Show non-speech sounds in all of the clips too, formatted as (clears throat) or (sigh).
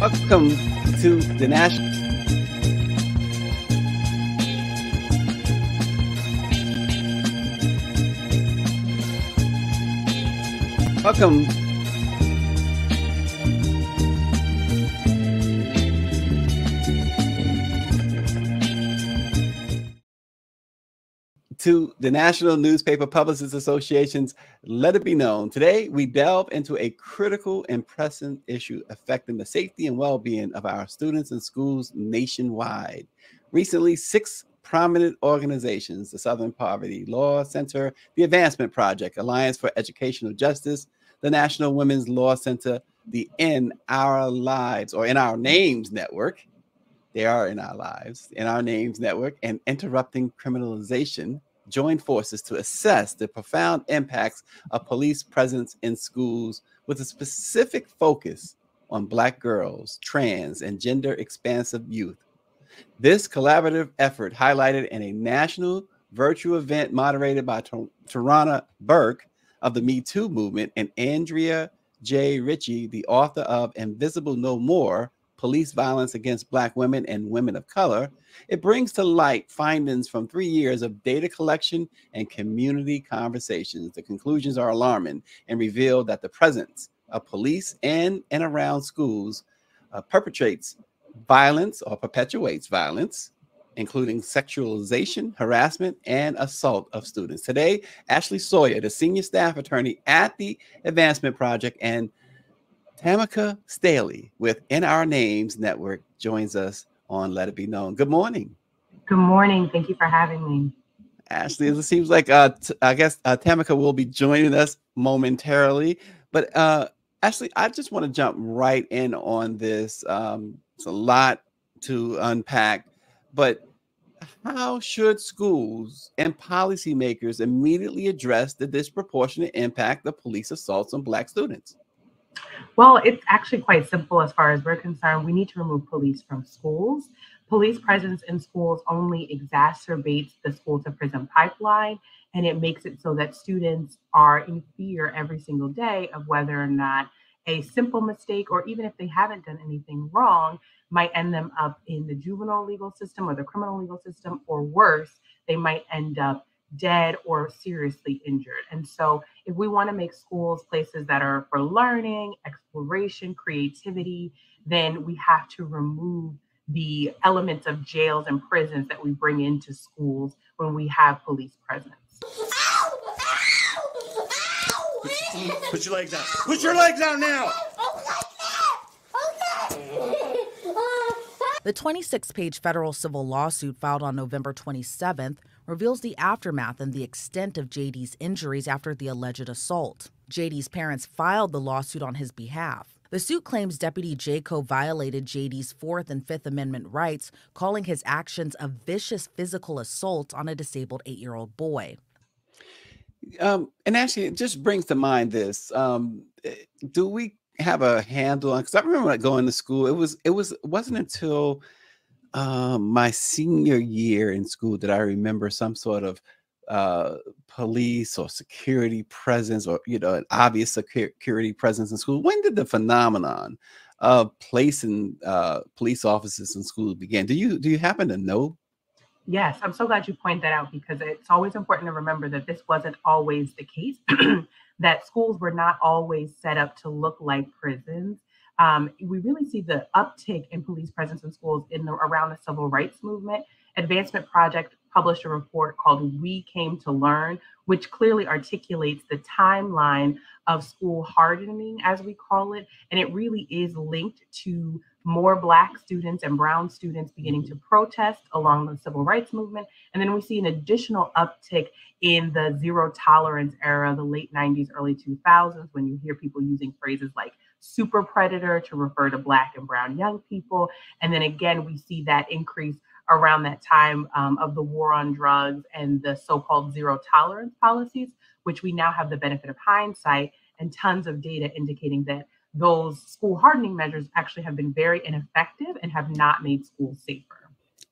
Welcome to the National. Welcome to the National Newspaper Publishers Association's Let It Be Known. Today, we delve into a critical and pressing issue affecting the safety and well being of our students and schools nationwide. Recently, six prominent organizations the Southern Poverty Law Center, the Advancement Project, Alliance for Educational Justice, the National Women's Law Center, the In Our Lives or In Our Names Network. They are in our lives, in our names network, and interrupting criminalization joined forces to assess the profound impacts of police presence in schools with a specific focus on Black girls, trans, and gender expansive youth. This collaborative effort, highlighted in a national virtual event moderated by Tarana Burke of the Me Too movement and Andrea J. Ritchie, the author of Invisible No More police violence against Black women and women of color, it brings to light findings from three years of data collection and community conversations. The conclusions are alarming and reveal that the presence of police in and around schools uh, perpetrates violence or perpetuates violence, including sexualization, harassment, and assault of students. Today, Ashley Sawyer, the senior staff attorney at the Advancement Project, and Tamika Staley with In Our Names Network joins us on Let It Be Known. Good morning. Good morning. Thank you for having me. Ashley, it seems like uh, I guess uh, Tamika will be joining us momentarily. But uh, Ashley, I just want to jump right in on this. Um, it's a lot to unpack, but how should schools and policymakers immediately address the disproportionate impact of police assaults on Black students? Well, it's actually quite simple as far as we're concerned. We need to remove police from schools. Police presence in schools only exacerbates the school to prison pipeline, and it makes it so that students are in fear every single day of whether or not a simple mistake, or even if they haven't done anything wrong, might end them up in the juvenile legal system or the criminal legal system, or worse, they might end up dead or seriously injured. And so, if we want to make schools places that are for learning, exploration, creativity, then we have to remove the elements of jails and prisons that we bring into schools when we have police presence. Put your legs down. Put your legs down now. The 26 page federal civil lawsuit filed on November 27th reveals the aftermath and the extent of JD's injuries after the alleged assault. JD's parents filed the lawsuit on his behalf. The suit claims Deputy Jaco violated JD's Fourth and Fifth Amendment rights, calling his actions a vicious physical assault on a disabled eight year old boy. Um, and actually, it just brings to mind this: um, eh, Do we have a handle on? Because I remember like going to school. It was it was it wasn't until um, my senior year in school that I remember some sort of uh, police or security presence or you know an obvious security presence in school when did the phenomenon of placing uh, police officers in schools begin do you do you happen to know yes i'm so glad you point that out because it's always important to remember that this wasn't always the case (clears throat) that schools were not always set up to look like prisons um, we really see the uptick in police presence in schools in the, around the civil rights movement. Advancement Project published a report called We Came to Learn, which clearly articulates the timeline of school hardening, as we call it. And it really is linked to more Black students and Brown students beginning to mm-hmm. protest along the civil rights movement. And then we see an additional uptick in the zero tolerance era, the late 90s, early 2000s, when you hear people using phrases like super predator to refer to Black and Brown young people. And then again, we see that increase around that time um, of the war on drugs and the so called zero tolerance policies, which we now have the benefit of hindsight and tons of data indicating that those school hardening measures actually have been very ineffective and have not made schools safer.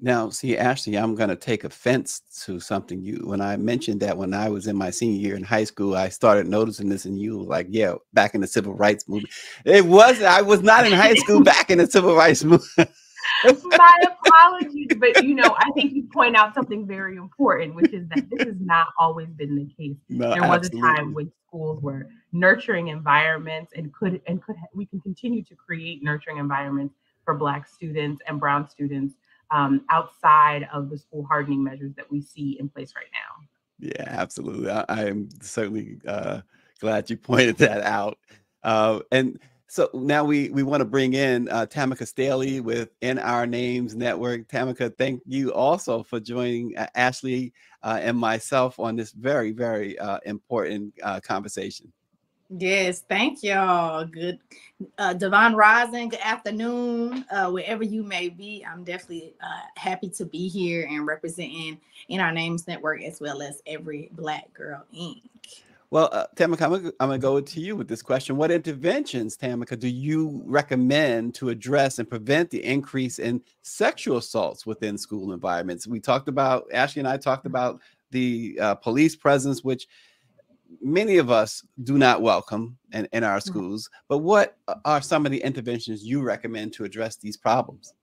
Now, see, Ashley, I'm going to take offense to something you when I mentioned that when I was in my senior year in high school, I started noticing this, and you were like, "Yeah, back in the civil rights movement." It was I was not in high school (laughs) back in the civil rights movement. (laughs) My apologies, but you know, I think you point out something very important, which is that this has not always been the case. No, there was absolutely. a time when schools were nurturing environments and could and could we can continue to create nurturing environments for Black students and Brown students um, outside of the school hardening measures that we see in place right now. Yeah, absolutely. I, I am certainly uh, glad you pointed that out. Uh, and so now we we want to bring in uh, Tamika Staley with In Our Names Network. Tamika, thank you also for joining uh, Ashley uh, and myself on this very very uh, important uh, conversation. Yes, thank y'all. Good, uh, Devon Rising. Good afternoon, uh, wherever you may be. I'm definitely uh, happy to be here and representing in our names network as well as every Black Girl Inc. Well, uh, Tamika, I'm gonna, I'm gonna go to you with this question. What interventions, Tamika, do you recommend to address and prevent the increase in sexual assaults within school environments? We talked about Ashley and I talked about the uh, police presence, which many of us do not welcome in, in our Mm-hmm. schools. But what are some of the interventions you recommend to address these problems?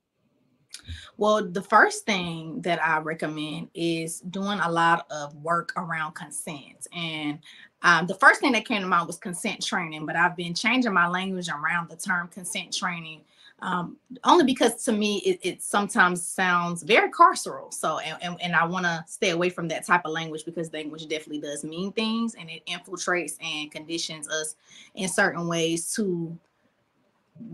Well, the first thing that I recommend is doing a lot of work around consent. And um, the first thing that came to mind was consent training, but I've been changing my language around the term consent training um, only because to me it, it sometimes sounds very carceral. So, and, and, and I want to stay away from that type of language because language definitely does mean things and it infiltrates and conditions us in certain ways to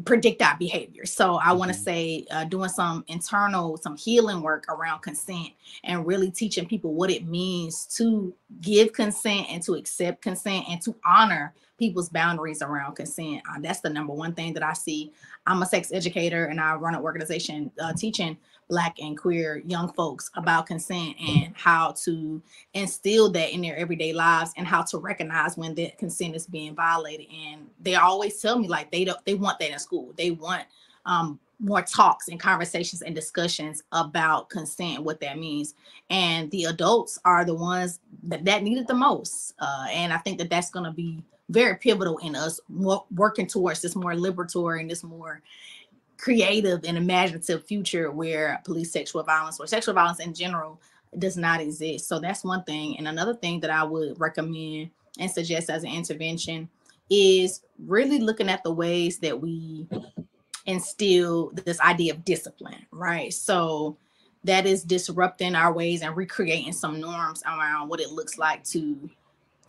predict that behavior. So I want to Mhm. say uh, doing some internal, some healing work around consent and really teaching people what it means to give consent and to accept consent and to honor people's boundaries around consent. Uh, that's the number one thing that I see. I'm a sex educator and I run an organization uh, teaching Black and queer young folks about consent and how to instill that in their everyday lives and how to recognize when that consent is being violated. And they always tell me like they don't they want that in school. They want um, more talks and conversations and discussions about consent what that means. And the adults are the ones that that need it the most. Uh, and I think that that's going to be very pivotal in us working towards this more liberatory and this more creative and imaginative future where police sexual violence or sexual violence in general does not exist. So that's one thing. And another thing that I would recommend and suggest as an intervention is really looking at the ways that we instill this idea of discipline, right? So that is disrupting our ways and recreating some norms around what it looks like to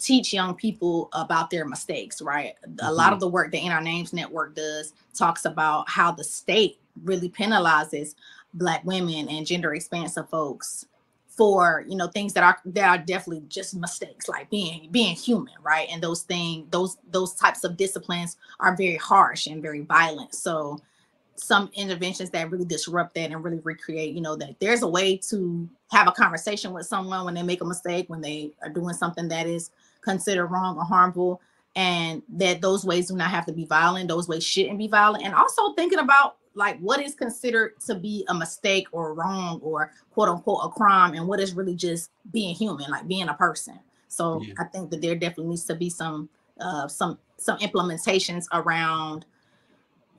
teach young people about their mistakes, right? A lot mm-hmm. of the work that In Our Names Network does talks about how the state really penalizes Black women and gender expansive folks for you know things that are that are definitely just mistakes like being being human right? And those things those those types of disciplines are very harsh and very violent. So some interventions that really disrupt that and really recreate you know that there's a way to have a conversation with someone when they make a mistake when they are doing something that is considered wrong or harmful and that those ways do not have to be violent those ways shouldn't be violent. And also thinking about like what is considered to be a mistake or wrong or quote unquote a crime and what is really just being human like being a person. So Yeah. i think that there definitely needs to be some uh some some implementations around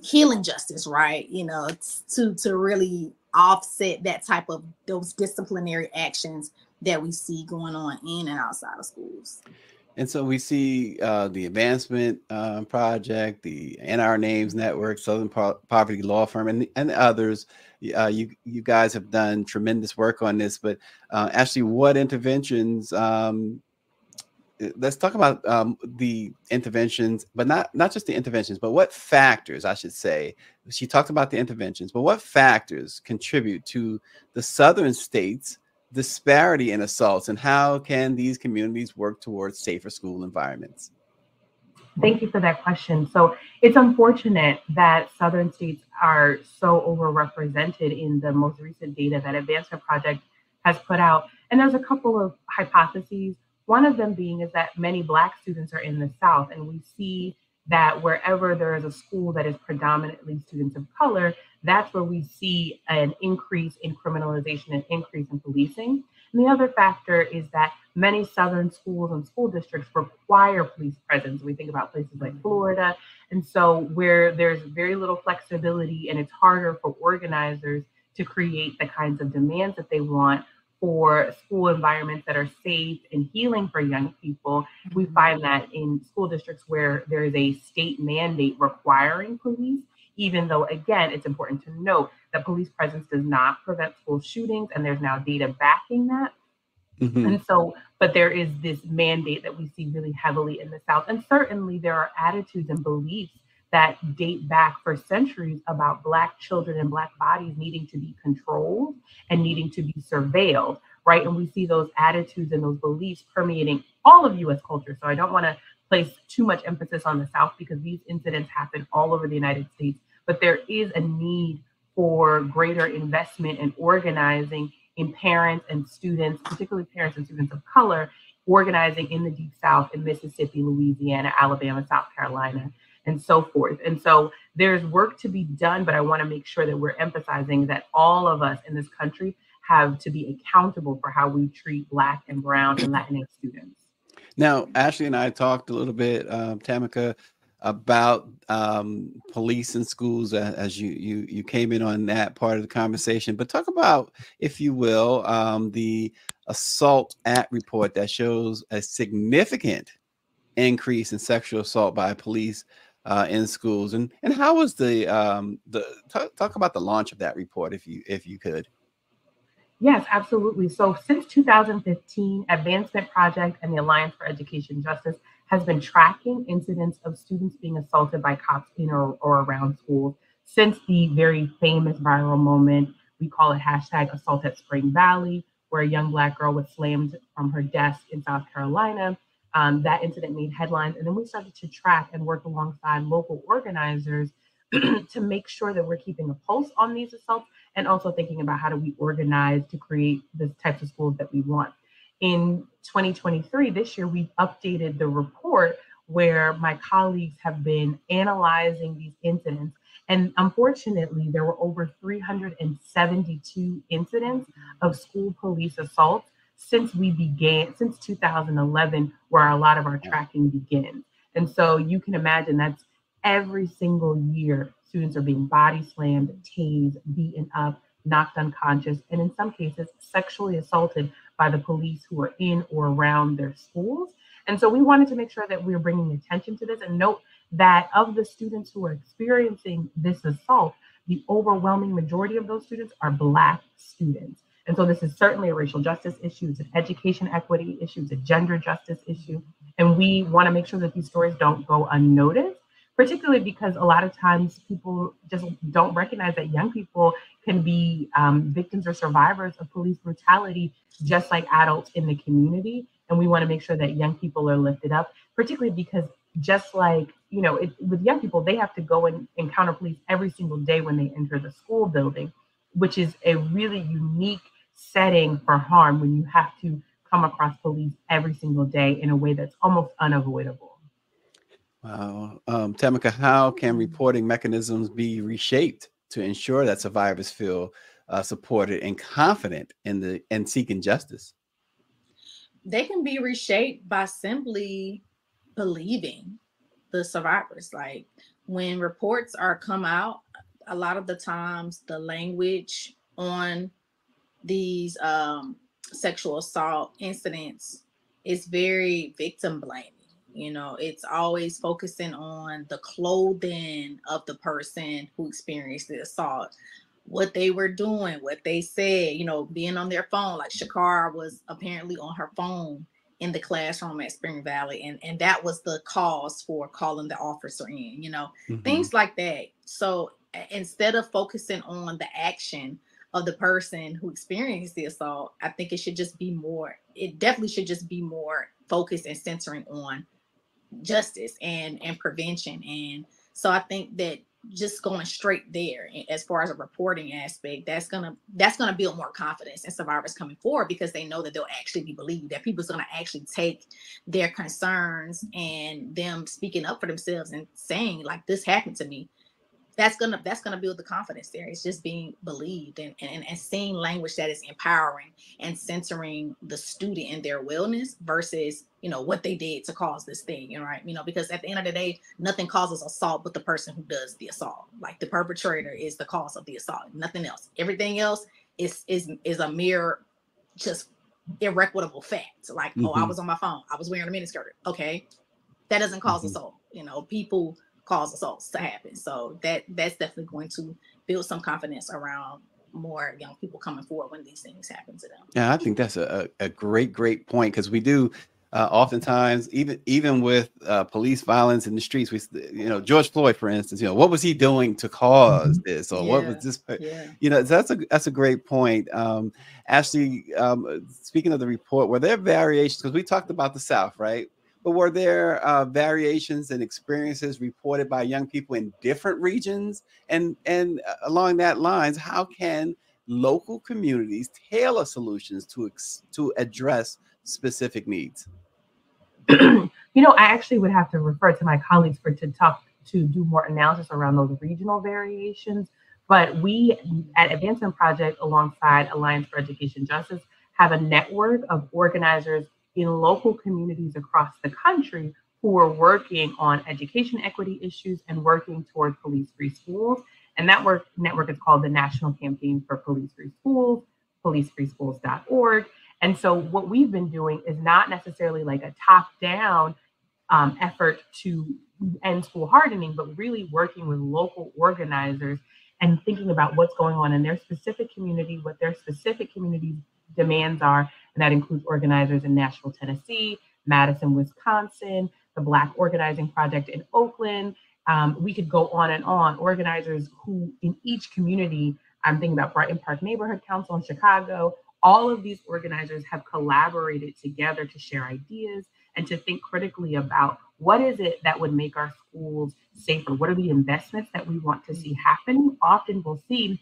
healing justice right? You know to to really offset that type of those disciplinary actions that we see going on in and outside of schools And so we see uh, the Advancement uh, Project, the In Our Names Network, Southern po- Poverty Law Firm, and and others. Uh, you you guys have done tremendous work on this. But uh, actually, what interventions? Um, uh, let's talk about um, the interventions, but not not just the interventions, but what factors I should say. She talked about the interventions, but what factors contribute to the southern states disparity in assaults and how can these communities work towards safer school environments? Thank you for that question. So it's unfortunate that Southern states are so overrepresented in the most recent data that Advancement Project has put out. And there's a couple of hypotheses. One of them being is that many Black students are in the South, and we see that wherever there is a school that is predominantly students of color, that's where we see an increase in criminalization and increase in policing. And the other factor is that many Southern schools and school districts require police presence. We think about places like Florida. And so, where there's very little flexibility and it's harder for organizers to create the kinds of demands that they want for school environments that are safe and healing for young people, we mm-hmm. find that in school districts where there is a state mandate requiring police, even though, again, it's important to note that police presence does not prevent school shootings, and there's now data backing that. Mm-hmm. And so, but there is this mandate that we see really heavily in the South. And certainly there are attitudes and beliefs that date back for centuries about Black children and Black bodies needing to be controlled and needing to be surveilled, right? And we see those attitudes and those beliefs permeating all of US culture. So I don't want to place too much emphasis on the South because these incidents happen all over the United States, but there is a need for greater investment and organizing in parents and students, particularly parents and students of color, organizing in the Deep South, in Mississippi, Louisiana, Alabama, South Carolina, and so forth. And so there's work to be done, but I want to make sure that we're emphasizing that all of us in this country have to be accountable for how we treat Black and Brown and Latinx students. Now, Ashley and I talked a little bit, um, Tamika, about um, police and schools as you you you came in on that part of the conversation. But talk about, if you will, um, the assault at report that shows a significant increase in sexual assault by police uh, in schools, and and how was the um, the talk, talk about the launch of that report, if you if you could. Yes, absolutely. So since 2015, Advancement Project and the Alliance for Education Justice has been tracking incidents of students being assaulted by cops in or, or around schools since the very famous viral moment. We call it hashtag assault at Spring Valley, where a young Black girl was slammed from her desk in South Carolina um, that incident made headlines. And then we started to track and work alongside local organizers (clears throat) to make sure that we're keeping a pulse on these assaults and also thinking about how do we organize to create the types of schools that we want. In 2023, this year, we've updated the report where my colleagues have been analyzing these incidents. And unfortunately, there were over 372 incidents of school police assaults since we began, since 2011, where a lot of our tracking begins. And so you can imagine that's every single year, students are being body slammed, tased, beaten up, knocked unconscious, and in some cases, sexually assaulted by the police who are in or around their schools. And so we wanted to make sure that we are bringing attention to this and note that of the students who are experiencing this assault, the overwhelming majority of those students are Black students. And so this is certainly a racial justice issue, it's an education equity issue, it's a gender justice issue. And we want to make sure that these stories don't go unnoticed, particularly because a lot of times people just don't recognize that young people can be um, victims or survivors of police brutality, just like adults in the community. And we want to make sure that young people are lifted up, particularly because just like you know it, with young people they have to go and encounter police every single day when they enter the school building which is a really unique setting for harm when you have to come across police every single day in a way that's almost unavoidable. Wow. Um, Tamika, how can reporting mechanisms be reshaped to ensure that survivors feel uh, supported and confident in the in seeking justice? They can be reshaped by simply believing the survivors. Like when reports are come out, a lot of the times the language on these um, sexual assault incidents is very victim blaming. You know, it's always focusing on the clothing of the person who experienced the assault, what they were doing, what they said, you know, being on their phone. Like Shakara was apparently on her phone in the classroom at Spring Valley, and, and that was the cause for calling the officer in, you know, mm-hmm. things like that. So instead of focusing on the action of the person who experienced the assault, I think it should just be more, it definitely should just be more focused and centering on justice and and prevention. And so I think that just going straight there as far as a reporting aspect that's gonna that's gonna build more confidence in survivors coming forward because they know that they'll actually be believed that people's gonna actually take their concerns and them speaking up for themselves and saying like this happened to me that's gonna that's gonna build the confidence there. It's just being believed and, and and seeing language that is empowering and centering the student and their wellness versus you know what they did to cause this thing, you know, right? You know, because at the end of the day, nothing causes assault but the person who does the assault. Like the perpetrator is the cause of the assault, nothing else. Everything else is is is a mere just irrequitable fact. Like, mm-hmm. oh, I mm-hmm. was on my phone, I was wearing a miniskirt. Okay, that doesn't because mm-hmm. assault. You know, people cause assaults to happen. So that that's definitely going to build some confidence around more young people coming forward when these things happen to them. Yeah, I think that's a, a great, great point because we do uh, oftentimes even even with uh, police violence in the streets we you know george floyd for instance you know what was he doing to cause mm-hmm. this or yeah, what was this yeah. you know that's a that's a great point um, ashley um, speaking of the report were there variations because we talked about the south right but were there uh, variations and experiences reported by young people in different regions? And and uh, along that lines, how can local communities tailor solutions to ex- to address specific needs? you know, I actually would have to refer to my colleagues for to talk to do more analysis around those regional variations. But we at Advancement Project, alongside Alliance for Education Justice, have a network of organizers in local communities across the country who are working on education equity issues and working toward police free schools. And that work network is called the National Campaign for Police Free Schools, policefreeschools.org. And so what we've been doing is not necessarily like a top down um, effort to end school hardening, but really working with local organizers and thinking about what's going on in their specific community, what their specific community demands are, and that includes organizers in Nashville, Tennessee, Madison, Wisconsin, the Black Organizing Project in Oakland. Um, we could go on and on. Organizers who, in each community, I'm thinking about Brighton Park Neighborhood Council in Chicago, all of these organizers have collaborated together to share ideas and to think critically about what is it that would make our schools safer? What are the investments that we want to see happening? Often we'll see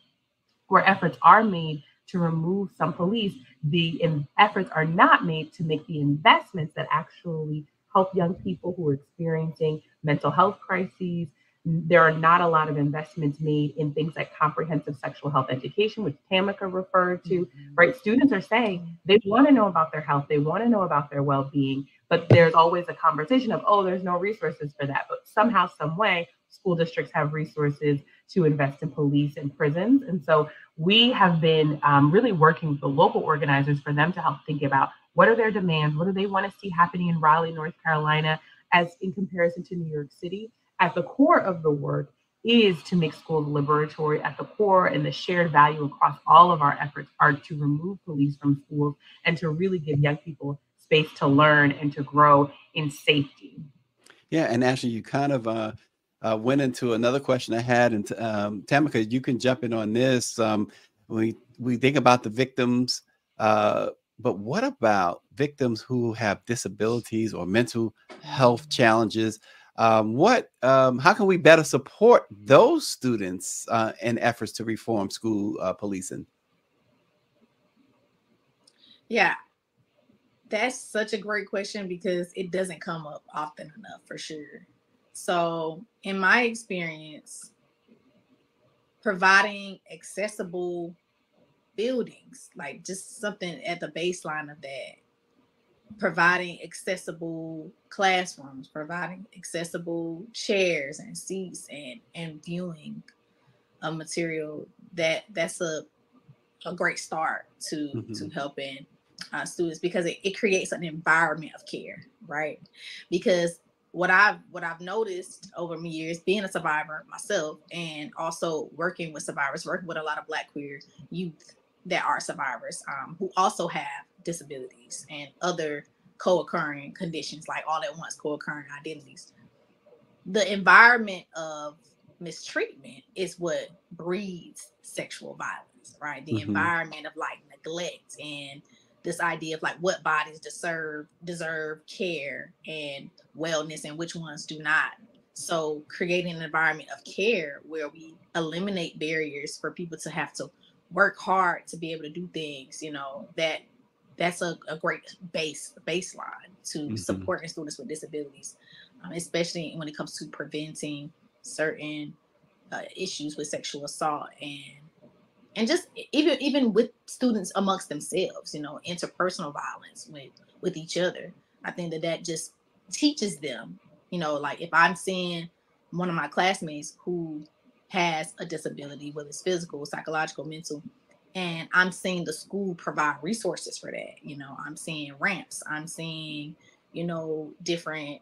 where efforts are made to remove some police, the efforts are not made to make the investments that actually help young people who are experiencing mental health crises. There are not a lot of investments made in things like comprehensive sexual health education, which Tamika referred to, mm-hmm. right? Students are saying they want to know about their health, they want to know about their well being, but there's always a conversation of, oh, there's no resources for that. But somehow, some way, school districts have resources to invest in police and prisons. And so we have been um, really working with the local organizers for them to help think about what are their demands, what do they want to see happening in Raleigh, North Carolina, as in comparison to New York City. At the core of the work is to make schools liberatory. At the core and the shared value across all of our efforts are to remove police from schools and to really give young people space to learn and to grow in safety. Yeah, and actually, you kind of uh, uh, went into another question I had, and um, Tamika, you can jump in on this. Um, we we think about the victims, uh, but what about victims who have disabilities or mental health challenges? Um, what um, how can we better support those students uh, in efforts to reform school uh, policing? Yeah, that's such a great question because it doesn't come up often enough for sure. So, in my experience, providing accessible buildings, like just something at the baseline of that, providing accessible classrooms, providing accessible chairs and seats and and viewing a material that that's a a great start to mm-hmm. to helping uh, students because it, it creates an environment of care right because what I've what I've noticed over my years being a survivor myself and also working with survivors, working with a lot of Black queer youth that are survivors um, who also have disabilities and other co-occurring conditions like all at once co-occurring identities. The environment of mistreatment is what breeds sexual violence, right? The mm-hmm. environment of like neglect and this idea of like what bodies deserve deserve care and wellness and which ones do not So creating an environment of care where we eliminate barriers for people to have to work hard to be able to do things, you know, that that's a, a great base baseline to mm-hmm. supporting students with disabilities, um, especially when it comes to preventing certain uh, issues with sexual assault and and just even even with students amongst themselves, you know, interpersonal violence with with each other. I think that that just teaches them, you know, like if I'm seeing one of my classmates who has a disability, whether it's physical, psychological, mental, and I'm seeing the school provide resources for that. You know, I'm seeing ramps, I'm seeing, you know, different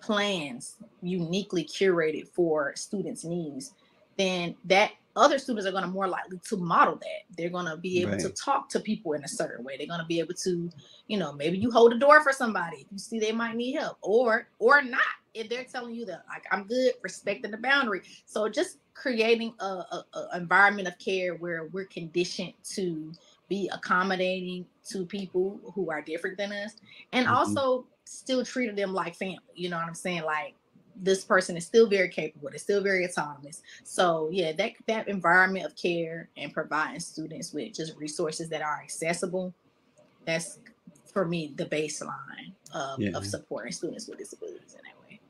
plans uniquely curated for students' needs, then that other students are going to more likely to model that. They're going to be able right. to talk to people in a certain way. They're going to be able to, you know, maybe you hold a door for somebody you see they might need help, or or not if they're telling you that like I'm good, respecting the boundary. So just creating a, a, a environment of care where we're conditioned to be accommodating to people who are different than us, and mm-hmm. also still treating them like family. You know what I'm saying? Like this person is still very capable they're still very autonomous so yeah that that environment of care and providing students with just resources that are accessible that's for me the baseline of, yeah. of supporting students with disabilities in that way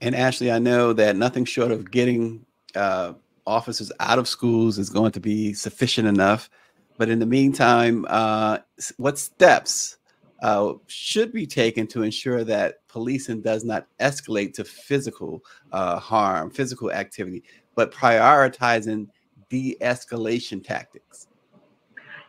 and ashley i know that nothing short of getting uh, officers out of schools is going to be sufficient enough but in the meantime uh, what steps uh, should be taken to ensure that policing does not escalate to physical uh, harm, physical activity, but prioritizing de escalation tactics?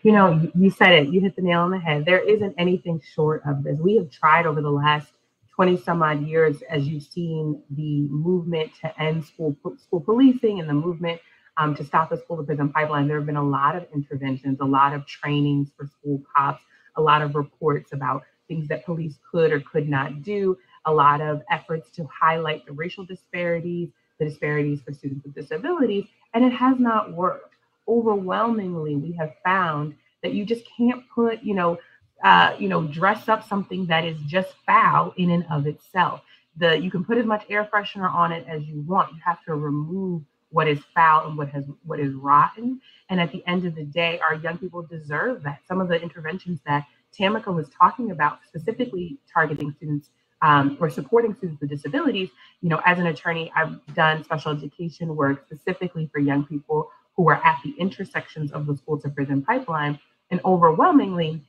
You know, you said it, you hit the nail on the head. There isn't anything short of this. We have tried over the last 20 some odd years, as you've seen the movement to end school, school policing and the movement um, to stop the school to prison pipeline. There have been a lot of interventions, a lot of trainings for school cops a lot of reports about things that police could or could not do, a lot of efforts to highlight the racial disparities, the disparities for students with disabilities, and it has not worked. Overwhelmingly, we have found that you just can't put, you know, uh, you know, dress up something that is just foul in and of itself. The you can put as much air freshener on it as you want. You have to remove what is foul and what has what is rotten. And at the end of the day, our young people deserve that. Some of the interventions that Tamika was talking about, specifically targeting students um, or supporting students with disabilities, you know, as an attorney, I've done special education work specifically for young people who are at the intersections of the school to prison pipeline. And overwhelmingly,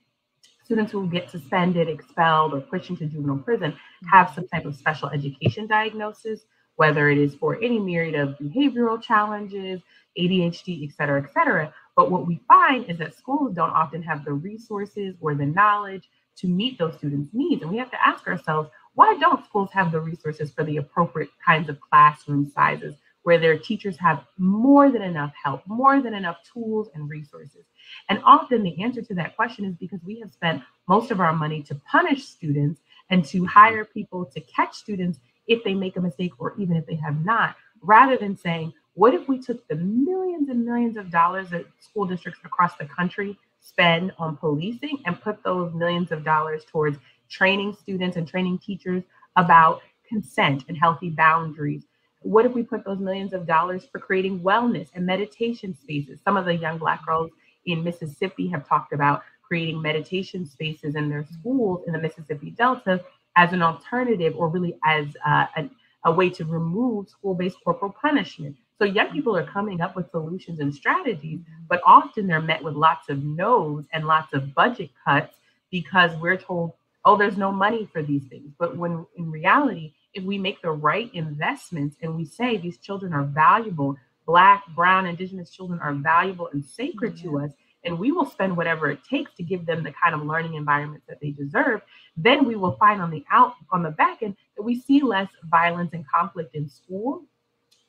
students who get suspended, expelled, or pushed into juvenile prison have some type of special education diagnosis whether it is for any myriad of behavioral challenges, ADHD, et cetera, et cetera. But what we find is that schools don't often have the resources or the knowledge to meet those students' needs. And we have to ask ourselves, why don't schools have the resources for the appropriate kinds of classroom sizes where their teachers have more than enough help, more than enough tools and resources? And often the answer to that question is because we have spent most of our money to punish students and to hire people to catch students if they make a mistake or even if they have not, rather than saying, what if we took the millions and millions of dollars that school districts across the country spend on policing and put those millions of dollars towards training students and training teachers about consent and healthy boundaries? What if we put those millions of dollars for creating wellness and meditation spaces? Some of the young Black girls in Mississippi have talked about creating meditation spaces in their schools in the Mississippi Delta as an alternative or really as uh, a, a way to remove school-based corporal punishment. So young people are coming up with solutions and strategies, but often they're met with lots of no's and lots of budget cuts because we're told, oh, there's no money for these things. But when in reality, if we make the right investments and we say these children are valuable, Black, Brown, Indigenous children are valuable and sacred to us, and we will spend whatever it takes to give them the kind of learning environment that they deserve then we will find on the out on the back end that we see less violence and conflict in school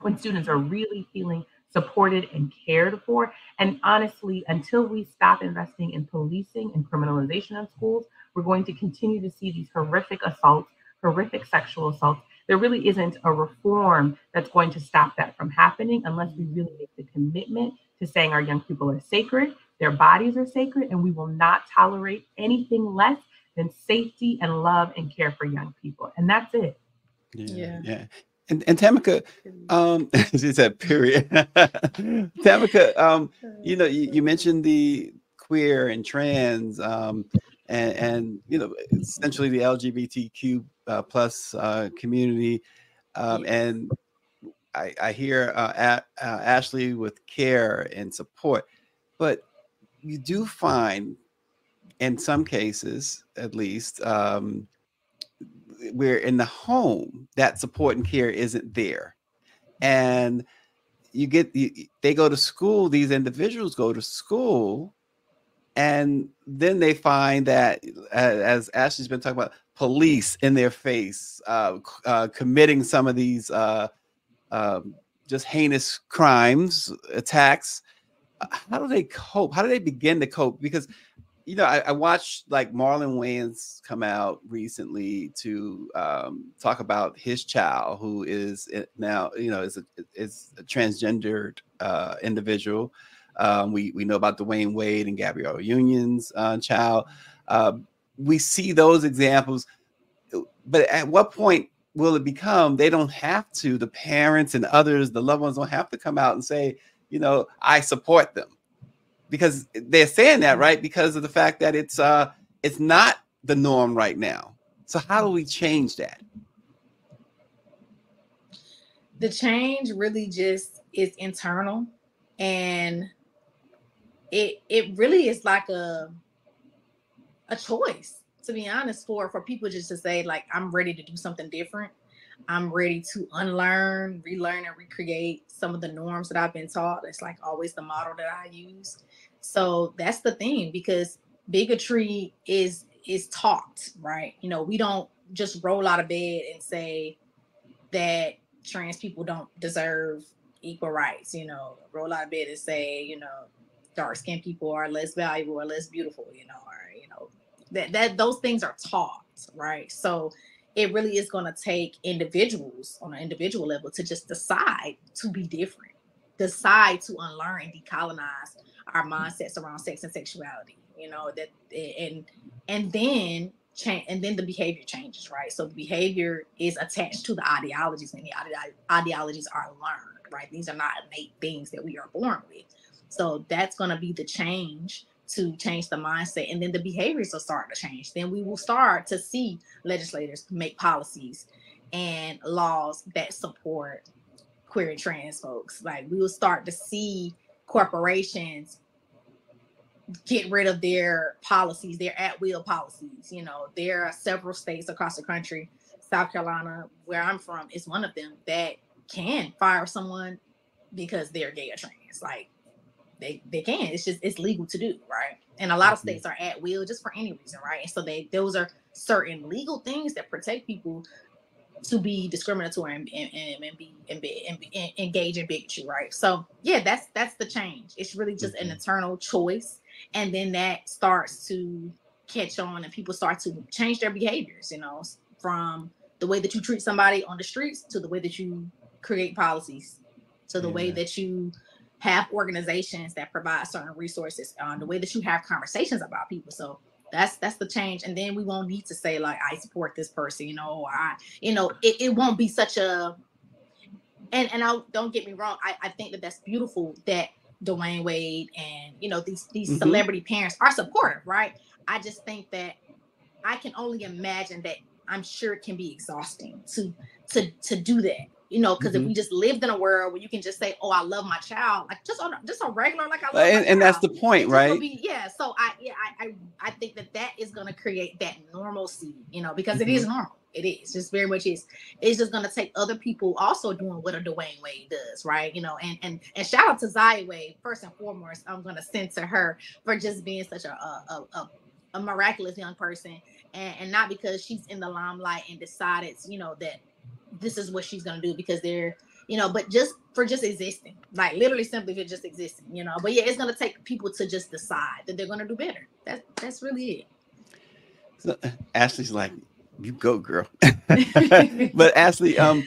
when students are really feeling supported and cared for. And honestly until we stop investing in policing and criminalization of schools we're going to continue to see these horrific assaults horrific sexual assaults. There really isn't a reform that's going to stop that from happening unless we really make the commitment to saying our young people are sacred their bodies are sacred, and we will not tolerate anything less than safety and love and care for young people. And that's it. Yeah. Yeah. And, and Tamika, um, (laughs) she said, period. (laughs) Tamika, um, you know, you, you, mentioned the queer and trans, um, and, and you know, essentially the LGBTQ uh, plus uh, community, um, and I, I hear uh, at, uh, Ashley with care and support, but you do find, in some cases, at least, um, where in the home that support and care isn't there. And you get they go to school these individuals go to school and then they find that as ashley's been talking about police in their face uh, uh, committing some of these uh, um, just heinous crimes attacks how do they cope how do they begin to cope because you know, I, I, watched like Marlon Wayans come out recently to um, talk about his child, who is now, you know, is a, is a transgendered uh, individual. Um, we we know about Dwyane Wade and Gabrielle Union's uh, child. Uh, we see those examples, but at what point will it become they don't have to? The parents and others, the loved ones, don't have to come out and say, you know, I support them because they're saying that right because of the fact that it's uh it's not the norm right now. So how do we change that? The change really just is internal and it it really is like a a choice to be honest for for people just to say like I'm ready to do something different. I'm ready to unlearn, relearn, and recreate some of the norms that I've been taught. It's like always the model that I use. So that's the thing because bigotry is is taught, right? You know, we don't just roll out of bed and say that trans people don't deserve equal rights, you know, roll out of bed and say, you know, dark skinned people are less valuable or less beautiful, you know, or you know, that that those things are taught, right? So it really is going to take individuals on an individual level to just decide to be different, decide to unlearn and decolonize our mindsets around sex and sexuality you know that and and then change and then the behavior changes right? So the behavior is attached to the ideologies and the ideologies are learned right? These are not innate things that we are born with. So that's going to be the change to change the mindset and then the behaviors will start to change then we will start to see legislators make policies and laws that support queer and trans folks like we will start to see corporations get rid of their policies, their at will policies. You know, there are several states across the country, South Carolina, where I'm from, is one of them that can fire someone because they're gay or trans. Like they they can. It's just it's legal to do, right? And a lot of mm-hmm. states are at will just for any reason, right? And so they those are certain legal things that protect people to be discriminatory and, and, and, be, and, be, and, be, and engage in bigotry, right? So yeah, that's that's the change. It's really just mm-hmm. an internal choice, and then that starts to catch on, and people start to change their behaviors. You know, from the way that you treat somebody on the streets to the way that you create policies, to the yeah. way that you have organizations that provide certain resources, on uh, the way that you have conversations about people. So that's that's the change and then we won't need to say like i support this person you know i you know it, it won't be such a and and i don't get me wrong i, I think that that's beautiful that dwyane wade and you know these these mm-hmm. celebrity parents are supportive right i just think that i can only imagine that i'm sure it can be exhausting to to to do that you know, because mm-hmm. if we just lived in a world where you can just say, "Oh, I love my child," like just on just a regular, like I love and, and that's the point, right? Be, yeah. So I yeah I, I I think that that is going to create that normalcy, you know, because mm-hmm. it is normal. It is just very much is. It's just going to take other people also doing what a Dwyane Wade does, right? You know, and and and shout out to Zaya Wade first and foremost. I'm going to send to her for just being such a a, a, a miraculous young person, and, and not because she's in the limelight and decided, you know, that this is what she's gonna do because they're you know but just for just existing like literally simply for just existing you know? But yeah it's gonna take people to just decide that they're gonna do better. That's that's really it. So ashley's like you go girl. (laughs) (laughs) But ashley um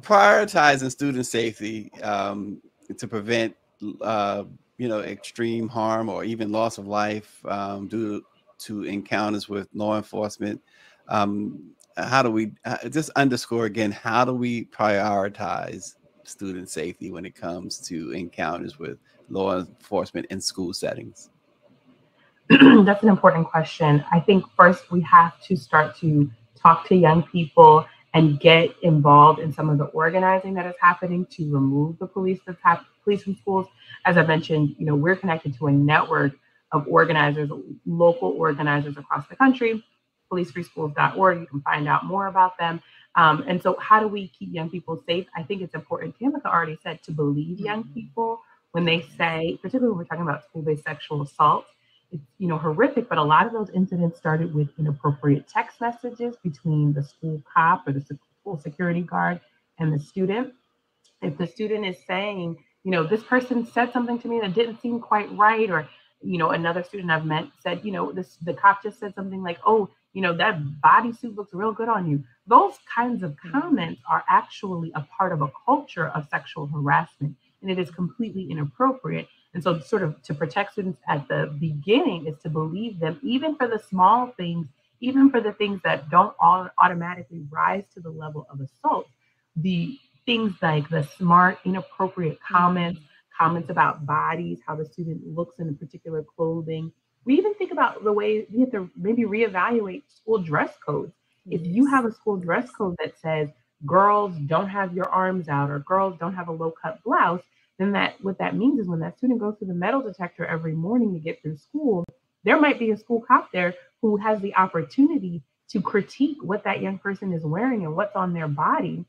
prioritizing student safety um to prevent uh you know extreme harm or even loss of life um due to encounters with law enforcement um how do we uh, just underscore again? How do we prioritize student safety when it comes to encounters with law enforcement in school settings? (clears throat) That's an important question. I think first we have to start to talk to young people and get involved in some of the organizing that is happening to remove the police that's police from schools. As I mentioned, you know, we're connected to a network of organizers, local organizers across the country, policefreeschools.org. You can find out more about them. Um, and so, how do we keep young people safe? I think it's important. Tamika already said to believe young mm-hmm. people when they say, particularly when we're talking about school-based sexual assault, it's you know horrific. But a lot of those incidents started with inappropriate text messages between the school cop or the school security guard and the student. If the student is saying, you know, this person said something to me that didn't seem quite right, or you know, another student I've met said, you know, this the cop just said something like, oh, you know, that bodysuit looks real good on you. Those kinds of mm-hmm. comments are actually a part of a culture of sexual harassment, and it is completely inappropriate. And so, sort of to protect students at the beginning is to believe them, even for the small things, even for the things that don't all automatically rise to the level of assault. The things like the smart, inappropriate comments, mm-hmm. comments about bodies, how the student looks in a particular clothing, we even think about the way we have to maybe reevaluate school dress codes. Yes. If you have a school dress code that says girls don't have your arms out or girls don't have a low cut blouse, then that what that means is when that student goes through the metal detector every morning to get through school, there might be a school cop there who has the opportunity to critique what that young person is wearing and what's on their body.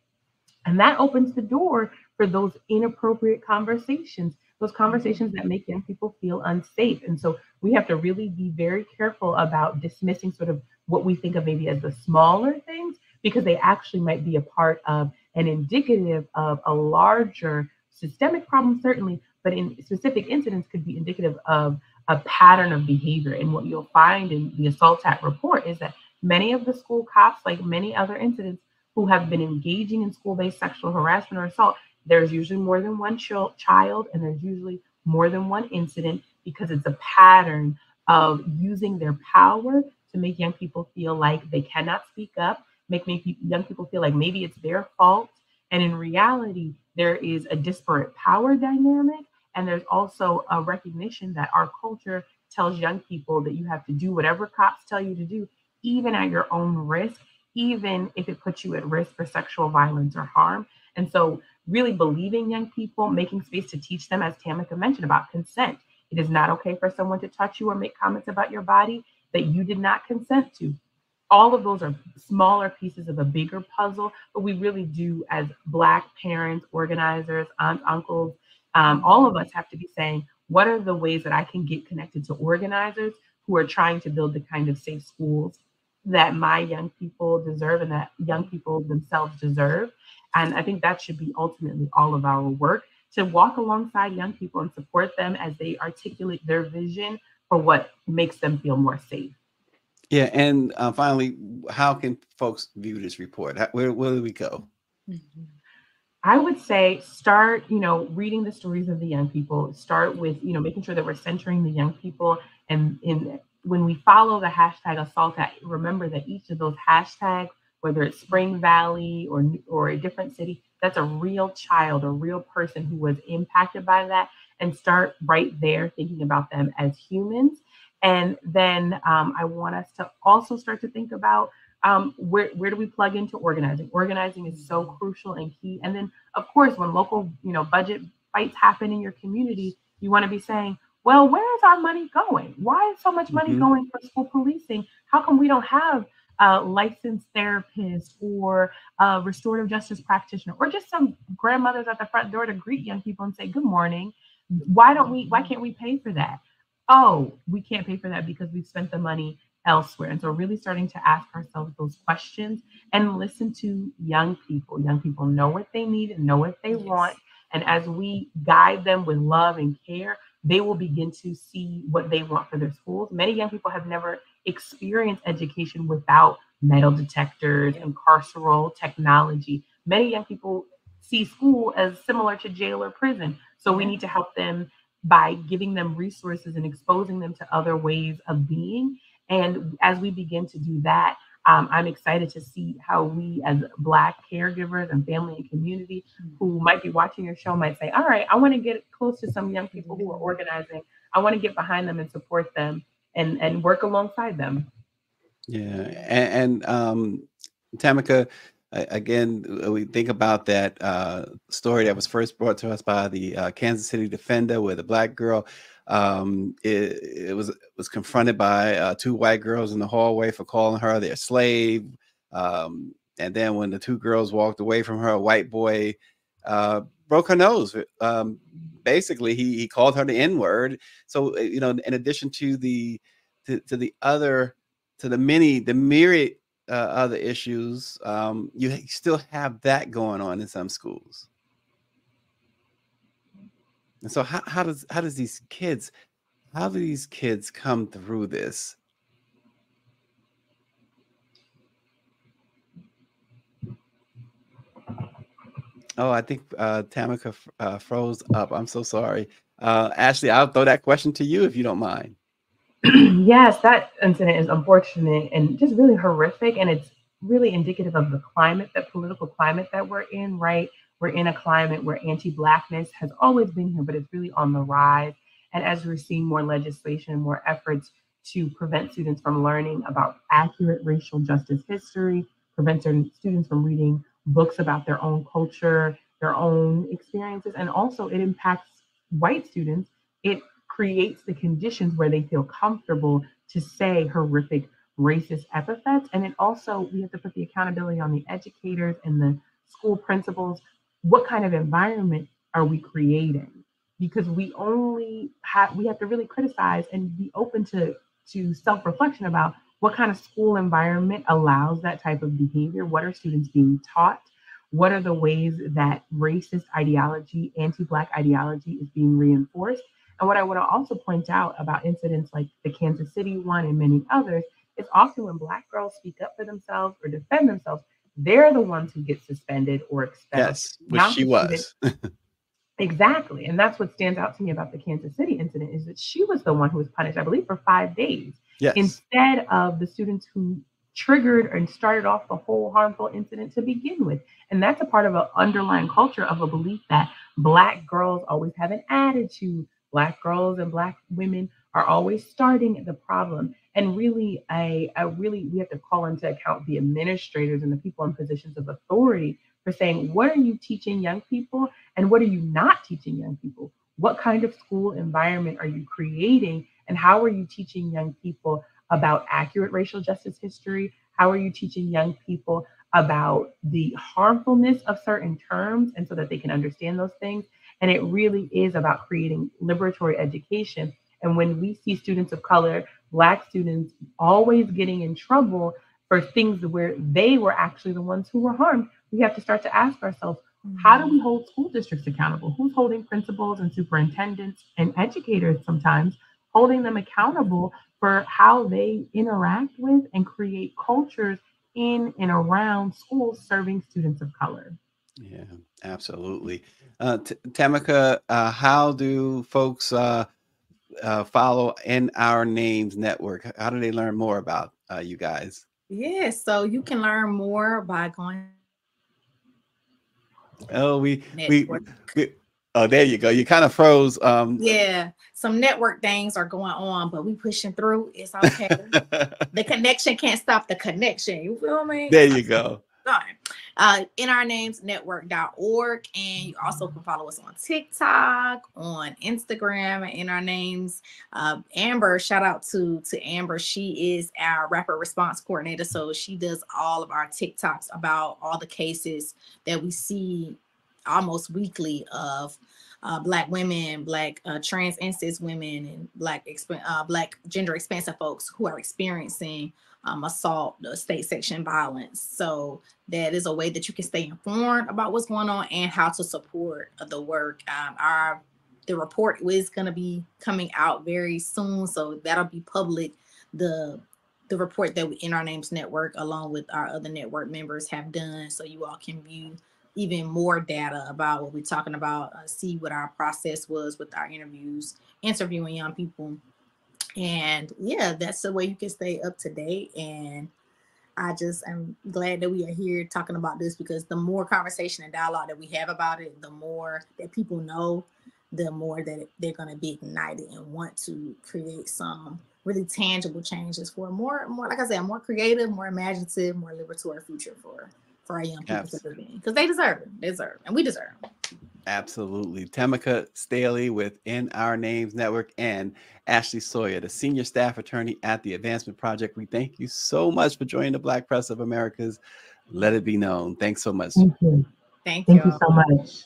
And that opens the door for those inappropriate conversations those conversations that make young people feel unsafe. And so we have to really be very careful about dismissing sort of what we think of maybe as the smaller things, because they actually might be a part of and indicative of a larger systemic problem, certainly, but in specific incidents could be indicative of a pattern of behavior. And what you'll find in the Assault At report is that many of the school cops, like many other incidents, who have been engaging in school based sexual harassment or assault there's usually more than one ch- child and there's usually more than one incident because it's a pattern of using their power to make young people feel like they cannot speak up, make me, young people feel like maybe it's their fault. And in reality, there is a disparate power dynamic. And there's also a recognition that our culture tells young people that you have to do whatever cops tell you to do, even at your own risk, even if it puts you at risk for sexual violence or harm. And so really believing young people, making space to teach them, as Tamika mentioned, about consent. It is not okay for someone to touch you or make comments about your body that you did not consent to. All of those are smaller pieces of a bigger puzzle, but we really do, as Black parents, organizers, aunts, uncles, um, all of us have to be saying, what are the ways that I can get connected to organizers who are trying to build the kind of safe schools that my young people deserve and that young people themselves deserve? And I think that should be ultimately all of our work to walk alongside young people and support them as they articulate their vision for what makes them feel more safe. Yeah, and uh, finally, how can folks view this report? How, where, where do we go? Mm-hmm. I would say start, you know, reading the stories of the young people. Start with, you know, making sure that we're centering the young people. And in when we follow the hashtag assault, remember that each of those hashtags whether it's Spring Valley or or a different city, that's a real child, a real person who was impacted by that, and start right there thinking about them as humans. And then um, I want us to also start to think about um, where where do we plug into organizing? Organizing is so crucial and key. And then, of course, when local you know budget fights happen in your community, you want to be saying, well, where is our money going? Why is so much money mm-hmm. going for school policing? How come we don't have a licensed therapist or a restorative justice practitioner or just some grandmothers at the front door to greet young people and say good morning. Why don't we why can't we pay for that? Oh we can't pay for that because we've spent the money elsewhere. And so really starting to ask ourselves those questions and listen to young people. Young people know what they need and know what they yes. want. And as we guide them with love and care they will begin to see what they want for their schools. Many young people have never experience education without metal detectors and carceral technology. Many young people see school as similar to jail or prison. So we need to help them by giving them resources and exposing them to other ways of being. And as we begin to do that, Um, I'm excited to see how we, as Black caregivers and family and community who might be watching your show, might say, All right, I want to get close to some young people who are organizing. I want to get behind them and support them and, and work alongside them. Yeah. And, and um, Tamika, again, we think about that uh, story that was first brought to us by the uh, Kansas City Defender, where the black girl um, it, it, was was confronted by uh, two white girls in the hallway for calling her their slave. Um, and then when the two girls walked away from her, a white boy uh, broke her nose. Um, basically, he, he called her the N word. So uh, you know, in addition to the to, to the other to the many the myriad uh, other issues, um, you still have that going on in some schools. And so how, how does how does these kids how do these kids come through this? Oh, I think uh, Tamika uh, froze up. I'm so sorry. Uh, Ashley, I'll throw that question to you if you don't mind. (clears throat) yes, that incident is unfortunate and just really horrific. And it's really indicative of the climate, that political climate that we're in, right? We're in a climate where anti Blackness has always been here, but it's really on the rise. And as we're seeing more legislation more efforts to prevent students from learning about accurate racial justice history, prevent students from reading books about their own culture, their own experiences, and also it impacts white students. It creates the conditions where they feel comfortable to say horrific racist epithets. And it also, we have to put the accountability on the educators and the school principals what kind of environment are we creating? Because we only have we have to really criticize and be open to to self-reflection about what kind of school environment allows that type of behavior. What are students being taught? What are the ways that racist ideology, anti-black ideology is being reinforced? And what I want to also point out about incidents like the Kansas City one and many others is often when Black girls speak up for themselves or defend themselves, they're the ones who get suspended or expelled. Yes, which she was. (laughs) exactly. And that's what stands out to me about the Kansas City incident is that she was the one who was punished, I believe, for five days. Yes. Instead of the students who triggered and started off the whole harmful incident to begin with. And that's a part of an underlying culture of a belief that Black girls always have an attitude. Black girls and Black women are always starting the problem and really I, I really we have to call into account the administrators and the people in positions of authority for saying what are you teaching young people and what are you not teaching young people what kind of school environment are you creating and how are you teaching young people about accurate racial justice history? How are you teaching young people about the harmfulness of certain terms and so that they can understand those things? And it really is about creating liberatory education. And when we see students of color Black students always getting in trouble for things where they were actually the ones who were harmed, we have to start to ask ourselves how do we hold school districts accountable? Who's holding principals and superintendents and educators sometimes, holding them accountable for how they interact with and create cultures in and around schools serving students of color? Yeah, absolutely. Uh, T- Tamika, uh, how do folks uh, uh, follow in our names network? How do they learn more about uh, you guys? Yeah, so you can learn more by going. Oh, we, we, we oh there you go. You kind of froze. Um, yeah, some network things are going on, but we pushing through. It's okay. the (laughs) connection can't stop the connection. You feel me? There you go (laughs) uh, in our names network.org. And you also can follow us on TikTok, on Instagram, in our names. Uh, Amber, shout out to, to Amber. She is our rapid response coordinator. So she does all of our TikToks about all the cases that we see almost weekly of uh, black women, black uh, trans and cis women, and black exp- uh, black gender expansive folks who are experiencing um, assault, the state sanctioned violence. So that is a way that you can stay informed about what's going on and how to support the work. Um, our the report is going to be coming out very soon, so that'll be public. The the report that we in our names network, along with our other network members, have done, so you all can view even more data about what we're talking about. Uh, see what our process was with our interviews, interviewing young people and yeah, that's the way you can stay up to date. And I just am glad that we are here talking about this because the more conversation and dialogue that we have about it, the more that people know, the more that they're going to be ignited and want to create some really tangible changes for a more, more like I said, more creative, more imaginative, more liberatory future for for our young people to live because they deserve it. They deserve it, and we deserve it. Absolutely. Tamika Staley with In Our Names Network and Ashley Sawyer, the senior staff attorney at the Advancement Project. We thank you so much for joining the Black Press of America's Let It Be Known. Thanks so much. Thank you. Thank, thank you so much.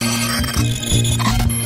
Mm-hmm.